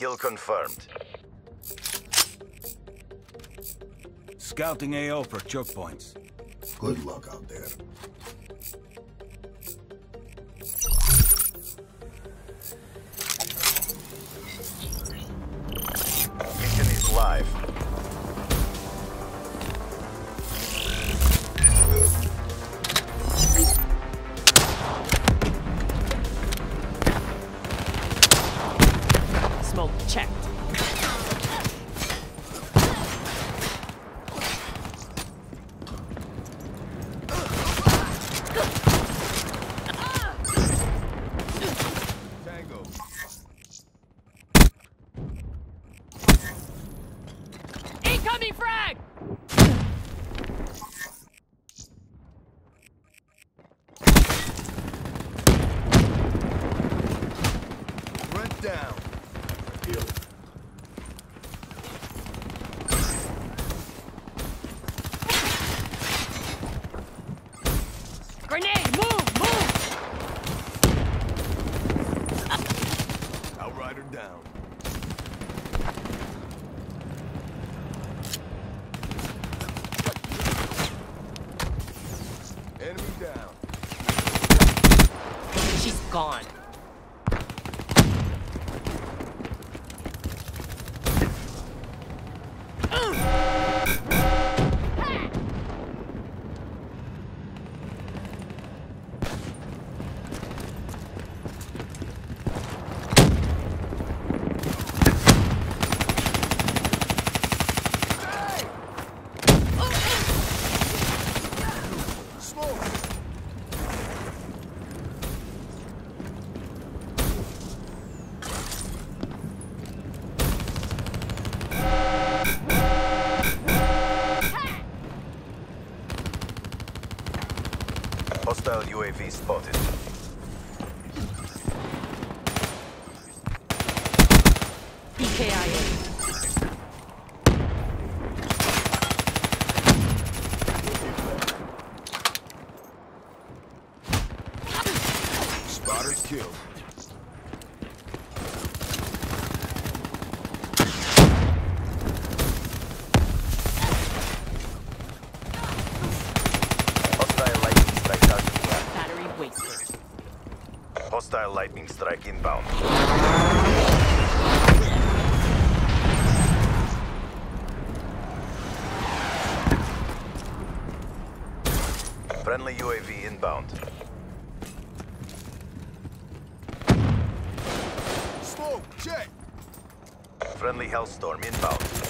Kill confirmed. Scouting AO for choke points. Good luck out there. Down. Enemy down. She's gone. Smoke. Hostile UAV spotted. EKIA. Spotters killed. Hostile lightning strike target left. Battery wasted. Hostile lightning strike inbound. Friendly UAV inbound. Smoke. Check. Friendly Hellstorm inbound.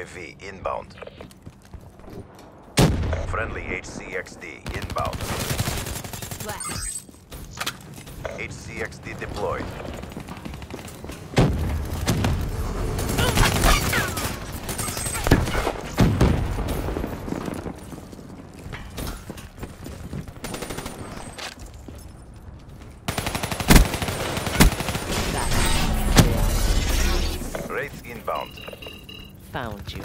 UAV inbound. Friendly HCXD inbound. HCXD deployed. Wraith inbound. Found you.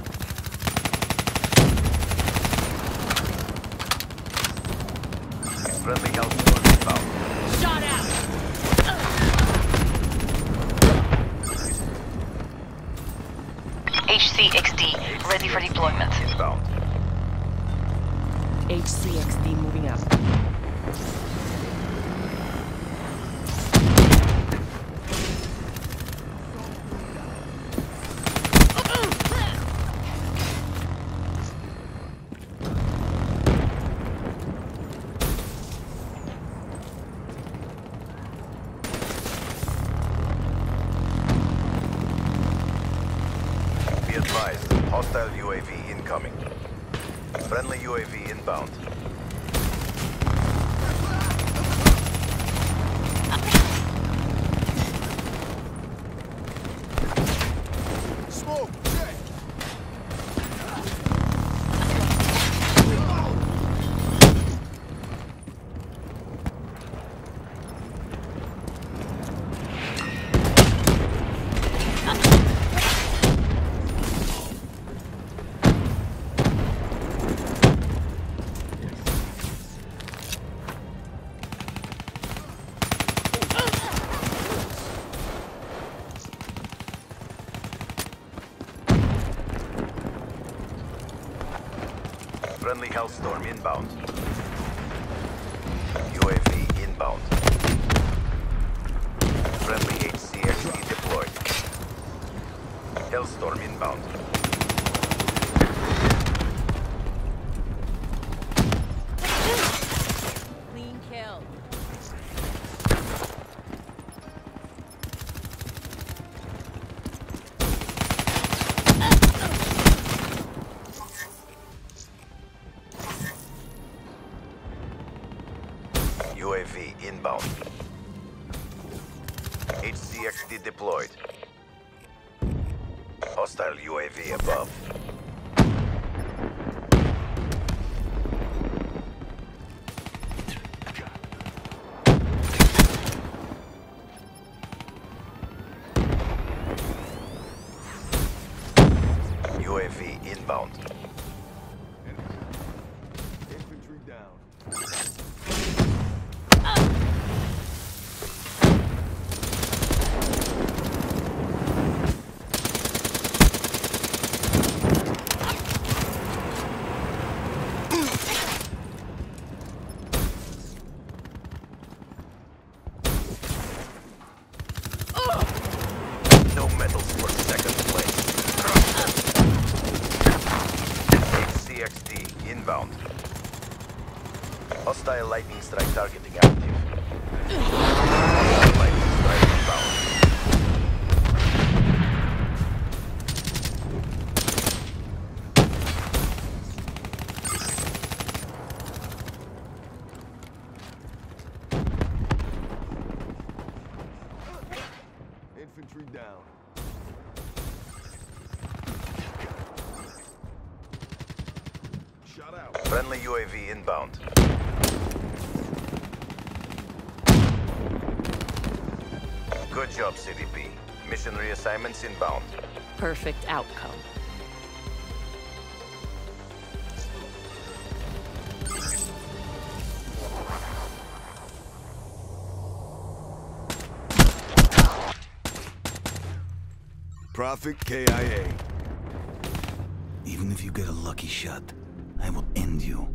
Friendly Hellstorm inbound. Shot out! HCXD, ready for deployment. Inbound. HCXD moving up. Advised, Hostile UAV incoming. Friendly UAV inbound. Friendly Hellstorm inbound. UAV inbound. Friendly HCXD deployed. Hellstorm inbound. Clean kill. UAV inbound. HCXD deployed. Hostile UAV above. UAV inbound. Infantry down. No medals for second place. HCXD inbound. Hostile lightning strike targeting active. Lightning strike inbound. Infantry down. Shot out. Friendly UAV inbound. Good job, CDP. Mission reassignments inbound. Perfect outcome. Prophet KIA. Even if you get a lucky shot, I will end you.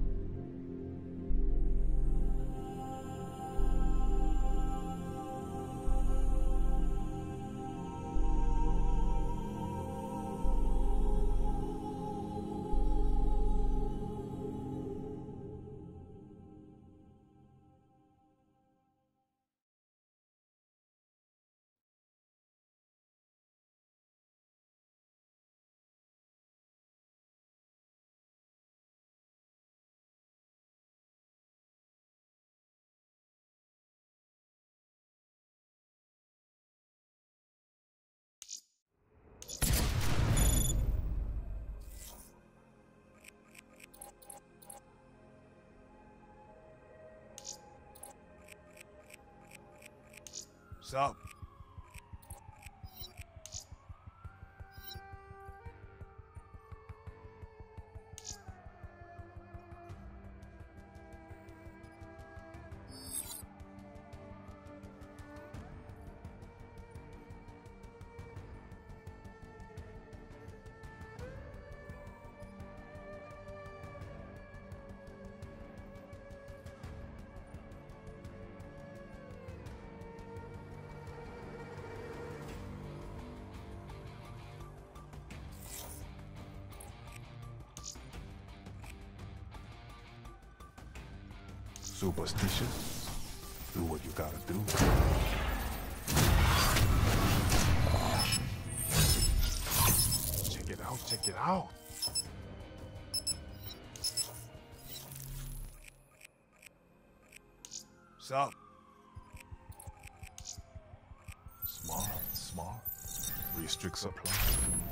Sup? Superstitious? Do what you gotta do. Check it out, check it out. What's up? Smart, smart. Restrict supply.